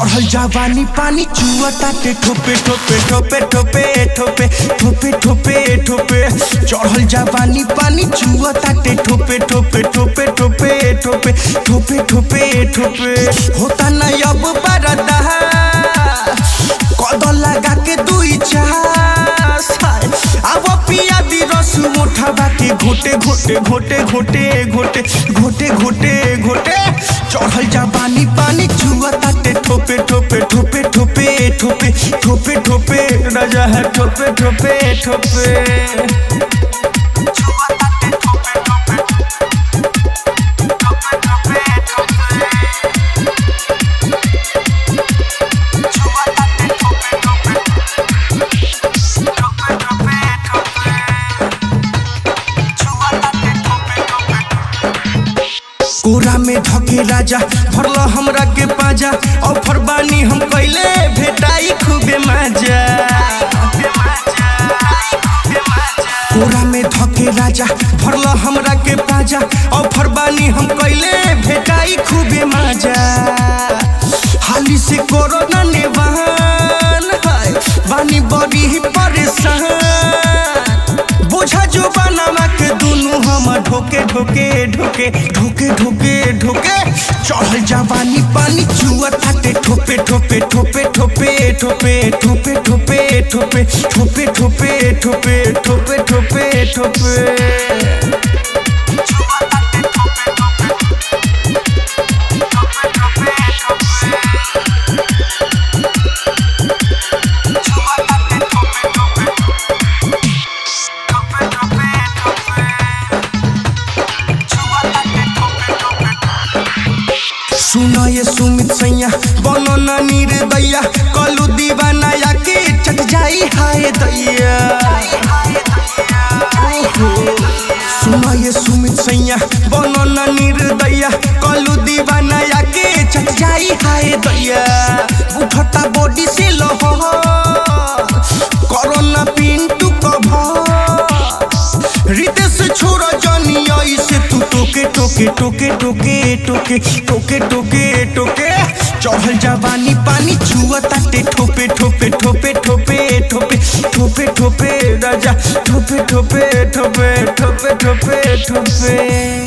चढ़ल जवानी पानी चुआ ताटे ठोपे ठोपे ठोपे ठोपे ठोपे ठोपे ठोपे ठोपे चढ़ल जवानी पानी चुआ ताटे ठोपे ठोपे ठोपे ठोपे ठोपे ठोपे ठोपे ठोपे होता ना अब बरदा कद लगा के दुई चार अब पिया दी रस मोठा बाटे घोटे घोटे घोटे घोटे घोटे घोटे घोटे चढ़ल जवानी ठोपे ठोपे ठोपे। राजा है ठोपे ठोपे ठोपे। कोरा में धके राजा भरला हमरा के पाजा ऑफ़र बानी हम कैले भेटाई खूबे मज़ा। कोरा में धके राजा, भरला हमरा के पाजा ऑफ़र बानी हम कैले भेटाई, खूबे मज़ा। हाली से कोरोना नेवान है, बानी बड़ी ही परेशान। बोझा जो बनावा के दुनु हम ढोके ढोके ढोके ढोके ढोके ढोके। चढ़ल जवानी पानी चुआ ताटे ठोपे ठोपे ठोपे ठोपे ठोपे ठोपे ठोपे ठोपे ठोपे ठोपे ठोपे ठोपे ठोपे ठोपे सुना ये सुमित सैया बनो ना निर्दया कलू दीवाना या के चट जाई हाय दैया। सुनो ये सुमित सैया बनो ना निर्दया कलू दीवाना या के चट जाई हाय दैया। उठता बॉडी से लहो टोके टोके टोके टोके टोके टोके टोके टोके चढ़ल जवानी पानी चुआ ताटे ठोपे ठोपे ठोपे ठोपे ठोपे ठोपे ठोपे राजा ठोपे ठोपे ठोपे ठोपे ठोपे ठोपे